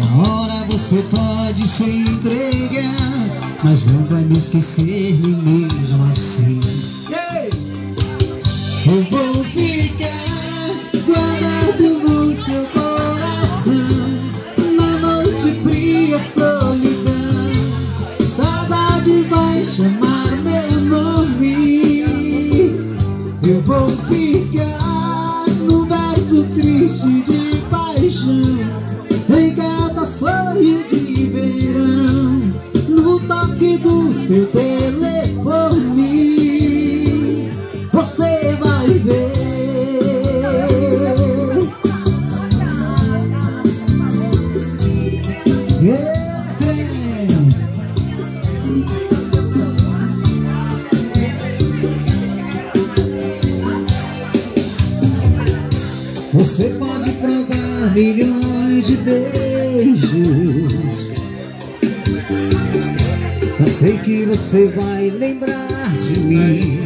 Na hora você pode se entregar Mas não vai me esquecer nem mesmo assim. Eu vou ficar guardado no seu coração Na noite fria, solidão. Saudade vai chamar meu nome. Eu vou ficar no verso triste de paixão toque do seu telefone Você vai ver. Você pode provar milhões de beijos sei que você vai lembrar de mim.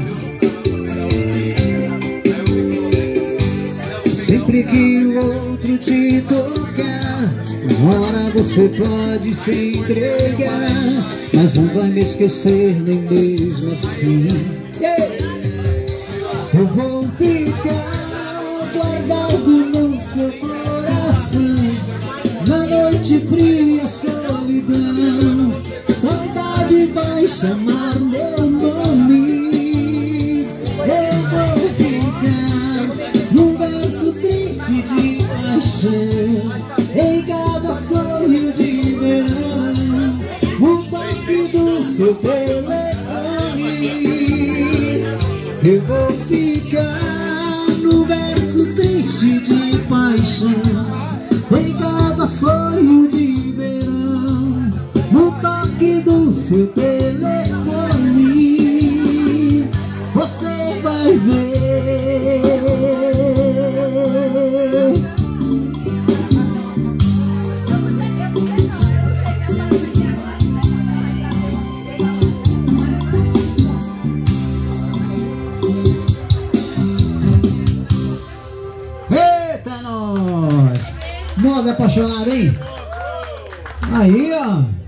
Sempre que o outro te tocar Na hora você pode se entregar Mas não vai me esquecer nem mesmo assim. Eu vou ficar guardado no seu coração na noite fria, solidão Saudade chamar meu nome. Eu vou ficar num verso triste de paixão Em cada sonho de verão O toque do seu telefone. Eu vou ficar no verso triste de paixão. Em cada sonho de verão No toque do seu telefone Apaixonada, hein? Aí, ó.